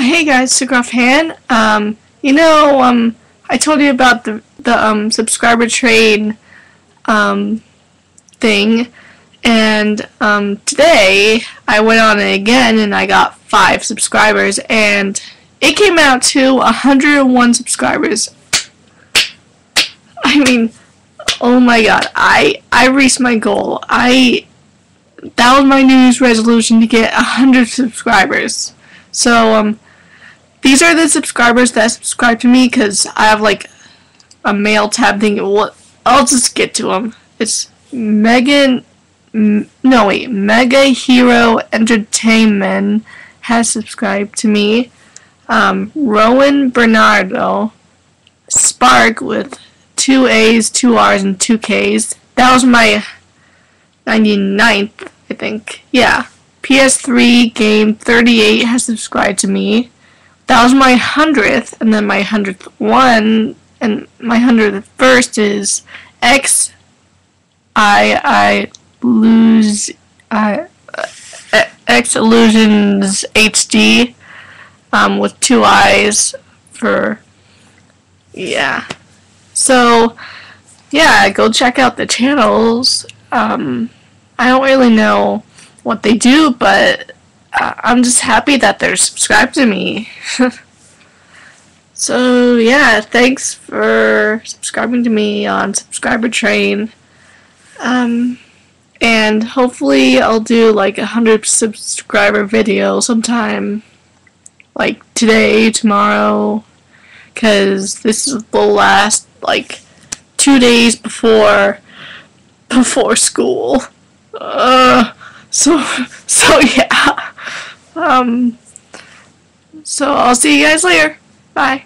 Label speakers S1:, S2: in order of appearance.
S1: Hey guys, Tsukroff Han. Um, you know, um, I told you about the the um subscriber train um thing, and um today I went on it again and I got five subscribers, and it came out to 101 subscribers. I mean, oh my god, I I reached my goal. I that was my New Year's resolution to get 100 subscribers. So, um, these are the subscribers that subscribe to me because I have like a mail tab thing. What? I'll just get to them. It's Megan. No wait, Mega Hero Entertainment has subscribed to me. Um, Rowin Bernardo, Spark with two A's, two R's, and two K's. That was my 99th, I think. Yeah. PS3 game 38 has subscribed to me. That was my 100th, and then my 100th one, and my hundredth first is X I I lose I uh, X Illusions HD um, with two eyes for yeah. So yeah, go check out the channels. Um, I don't really know what they do, but uh, I'm just happy that they're subscribed to me. so yeah, thanks for subscribing to me on Subscriber Train. Um, and hopefully I'll do like a hundred subscriber video sometime, like today, tomorrow, because this is the last like two days before before school. Uh, so so yeah. Um. So I'll see you guys later. Bye.